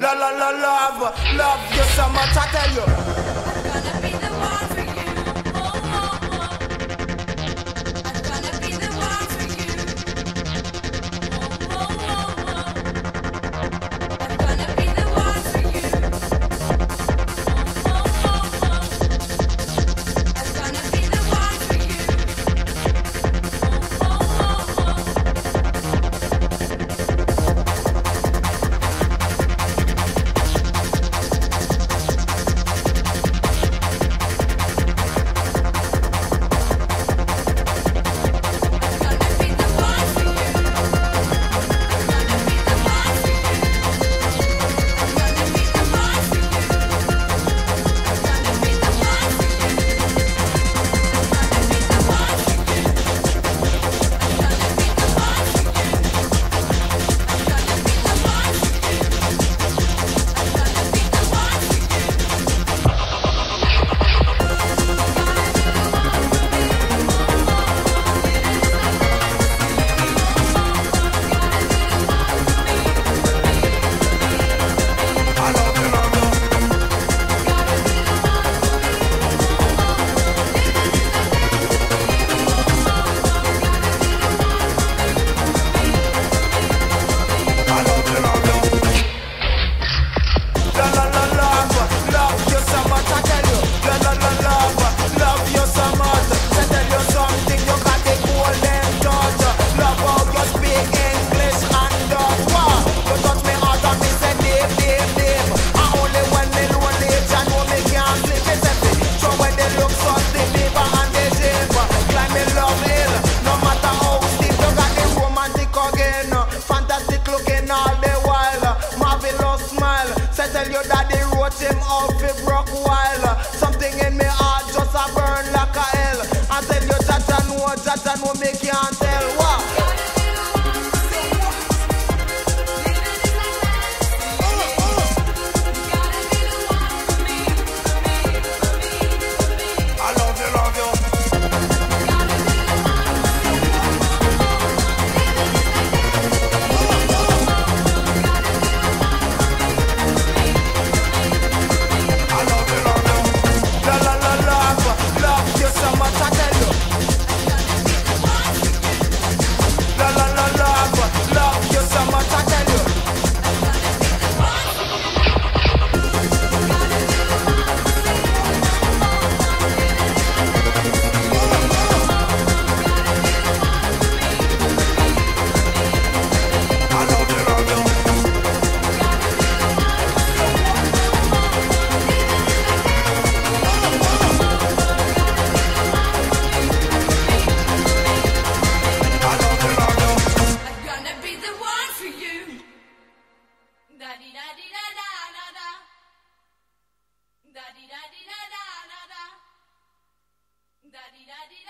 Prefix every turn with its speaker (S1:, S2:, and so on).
S1: La la la love, you so much. I tell you. tell you that they wrote him off it broke while. Something in me heart just a burn like a hell. I tell you that I know, that I know, me can't tell.
S2: da di da di da da da da da di da di da da da da da di da di da